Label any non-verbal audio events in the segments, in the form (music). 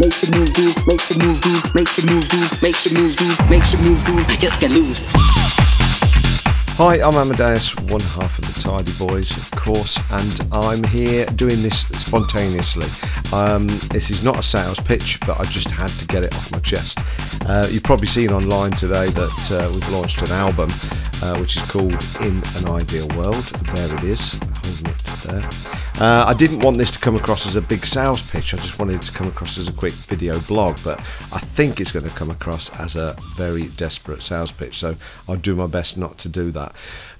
makes you move, groove, makes you move, groove, makes you move, groove, makes you move, groove, makes you move, groove, just get loose. Hi, I'm Amadeus, one half of the Tidy Boys, of course, and I'm here doing this spontaneously. Um, this is not a sales pitch, but I just had to get it off my chest. Uh, you've probably seen online today that uh, we've launched an album uh, which is called In an Ideal World. There it is, holding it there. Uh, I didn't want this to come across as a big sales pitch, I just wanted it to come across as a quick video blog, but I think it's going to come across as a very desperate sales pitch, so I'll do my best not to do that.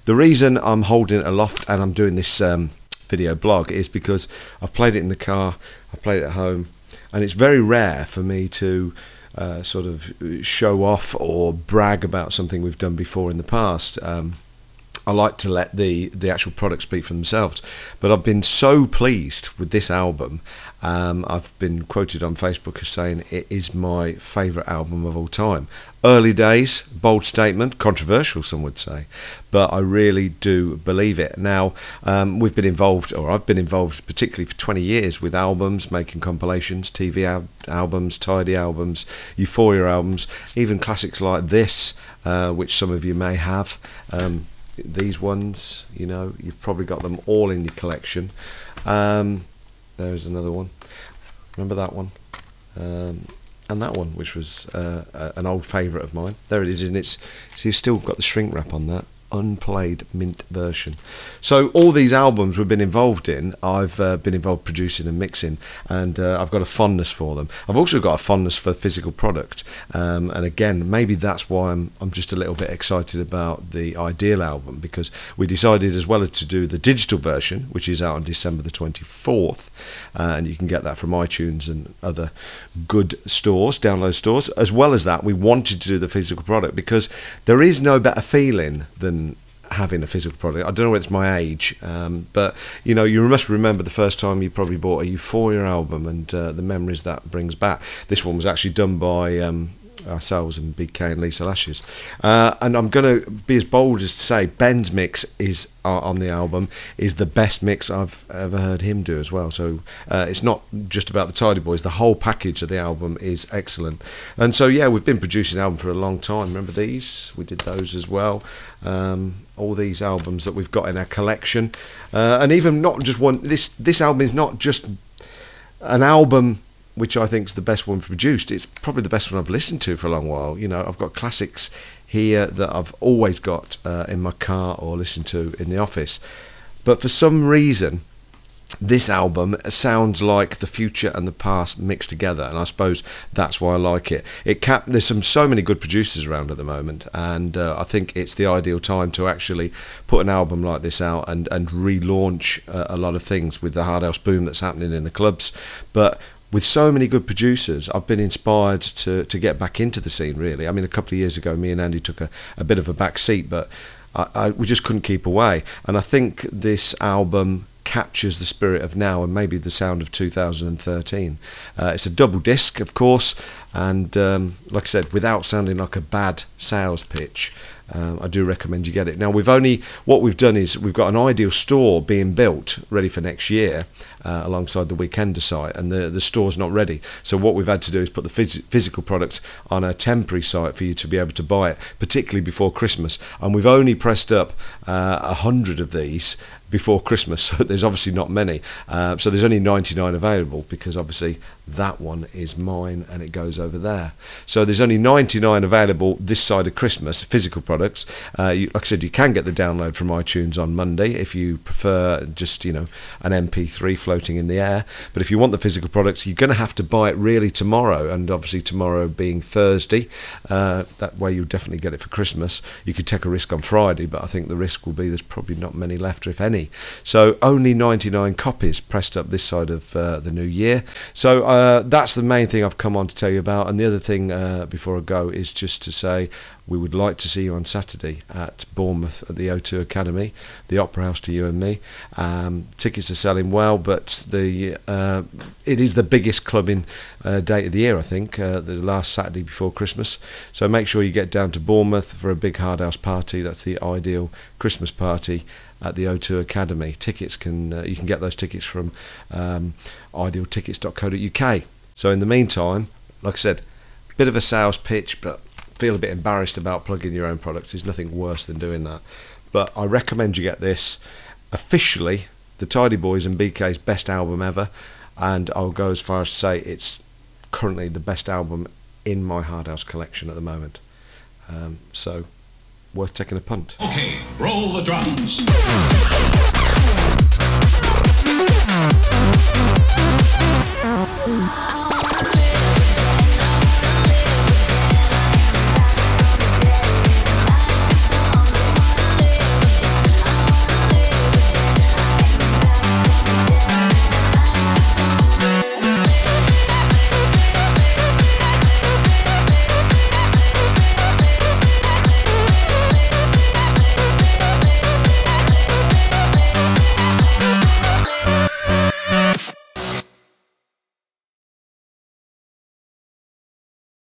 The reason I'm holding it aloft and I'm doing this um, video blog is because I've played it in the car, I've played it at home, and it's very rare for me to uh, sort of show off or brag about something we've done before in the past. Um, I like to let the the actual product speak for themselves. But I've been so pleased with this album. Um, I've been quoted on Facebook as saying it is my favourite album of all time. Early days, bold statement, controversial, some would say, but I really do believe it. Now, um, we've been involved, or I've been involved particularly for 20 years with albums, making compilations, TV al- albums, tidy albums, Euphoria albums, even classics like this, uh, which some of you may have. Um, these ones, you know, you've probably got them all in your collection. Um, there's another one. Remember that one? Um, and that one, which was uh, an old favourite of mine. There it is, and it's so you've still got the shrink wrap on that unplayed mint version. So all these albums we've been involved in, I've uh, been involved producing and mixing, and uh, I've got a fondness for them. I've also got a fondness for physical product, um, and again, maybe that's why I'm I'm just a little bit excited about the Ideal album because we decided as well as to do the digital version, which is out on December the 24th, uh, and you can get that from iTunes and other good stores, download stores. As well as that, we wanted to do the physical product because there is no better feeling than having a physical product. I don't know whether it's my age, um, but you know, you must remember the first time you probably bought a Euphoria album and uh, the memories that brings back. This one was actually done by um, ourselves and BK and Lisa Lashes. Uh, and I'm going to be as bold as to say Ben's mix is uh, on the album is the best mix I've ever heard him do as well. So uh, it's not just about the Tidy Boys. The whole package of the album is excellent. And so yeah, we've been producing the album for a long time. Remember these? We did those as well. Um, all these albums that we've got in our collection, uh, and even not just one. This this album is not just an album which I think is the best one produced. It's probably the best one I've listened to for a long while. You know, I've got classics here that I've always got uh, in my car or listened to in the office. But for some reason, this album sounds like the future and the past mixed together, and I suppose that's why I like it. It cap- there's some so many good producers around at the moment, and uh, I think it's the ideal time to actually put an album like this out and and relaunch uh, a lot of things with the hard house boom that's happening in the clubs. But with so many good producers, I've been inspired to, to get back into the scene, really. I mean, a couple of years ago, me and Andy took a, a bit of a back seat, but I, I, we just couldn't keep away. And I think this album captures the spirit of now and maybe the sound of 2013. Uh, it's a double disc, of course, and um, like I said, without sounding like a bad sales pitch, um, I do recommend you get it. Now we've only what we've done is we've got an ideal store being built ready for next year uh, alongside the Weekender site, and the the store's not ready. So what we've had to do is put the phys- physical product on a temporary site for you to be able to buy it, particularly before Christmas. And we've only pressed up uh, a uh, hundred of these before Christmas, (laughs) so there's obviously not many. Uh, so there's only 99 available because obviously that one is mine and it goes over there. So there's only 99 available this side of Christmas, physical products. Uh, you, like I said, you can get the download from iTunes on Monday if you prefer just, you know, an MP3 floating in the air. But if you want the physical products, you're going to have to buy it really tomorrow. And obviously tomorrow being Thursday, uh, that way you'll definitely get it for Christmas. You could take a risk on Friday, but I think the risk will be there's probably not many left, if any. So only 99 copies pressed up this side of uh, the new year. So uh, that's the main thing I've come on to tell you about. And the other thing uh, before I go is just to say we would like to see you on Saturday at Bournemouth at the O2 Academy, the Opera House to you and me. Um, tickets are selling well, but the uh, it is the biggest clubbing uh, date of the year, I think, uh, the last Saturday before Christmas. So make sure you get down to Bournemouth for a big hard house party. That's the ideal Christmas party at the O2 Academy. Tickets can uh, you can get those tickets from um, idealtickets.co.uk. So in the meantime, like I said, bit of a sales pitch, but feel a bit embarrassed about plugging your own products. There's nothing worse than doing that. But I recommend you get this officially the Tidy Boys and BK's best album ever, and I'll go as far as to say it's currently the best album in my Hard House collection at the moment. Um, so, worth taking a punt. Okay, roll the drums.